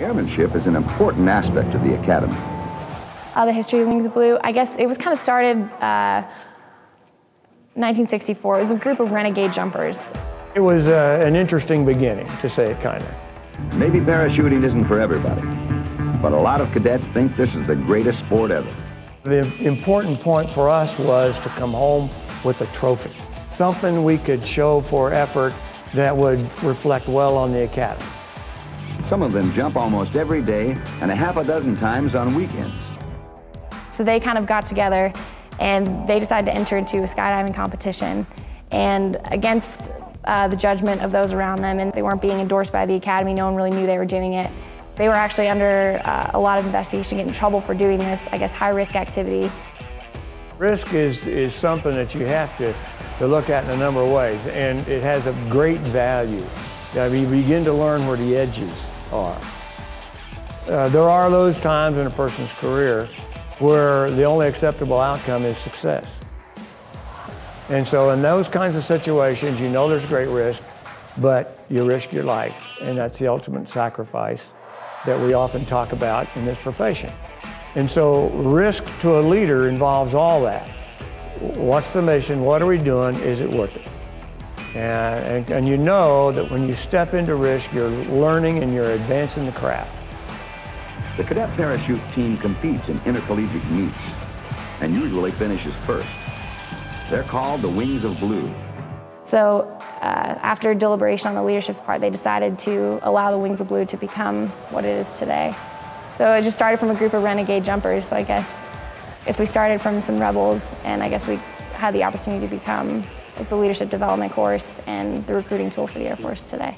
Airmanship is an important aspect of the Academy. Uh, the history of Wings of Blue, I guess it was kind of started uh, 1964. It was a group of renegade jumpers. It was uh, an interesting beginning, to say it kind of. Maybe parachuting isn't for everybody, but a lot of cadets think this is the greatest sport ever. The important point for us was to come home with a trophy, something we could show for effort that would reflect well on the Academy. Some of them jump almost every day and a half a dozen times on weekends. So they kind of got together and they decided to enter into a skydiving competition. And against uh, the judgment of those around them, and they weren't being endorsed by the Academy, no one really knew they were doing it. They were actually under uh, a lot of investigation, getting in trouble for doing this, I guess, high risk activity. Risk is, is something that you have to, to look at in a number of ways, and it has a great value. I mean, you begin to learn where the edges are. Uh, there are those times in a person's career where the only acceptable outcome is success. And so in those kinds of situations, you know there's great risk, but you risk your life, and that's the ultimate sacrifice that we often talk about in this profession. And so risk to a leader involves all that. What's the mission? What are we doing? Is it worth it? And, and, and you know that when you step into risk, you're learning and you're advancing the craft. The cadet parachute team competes in intercollegiate meets and usually finishes first. They're called the Wings of Blue. So uh, after deliberation on the leadership's part, they decided to allow the Wings of Blue to become what it is today. So it just started from a group of renegade jumpers. So I guess, I guess we started from some rebels, and I guess we had the opportunity to become like the leadership development course and the recruiting tool for the Air Force today.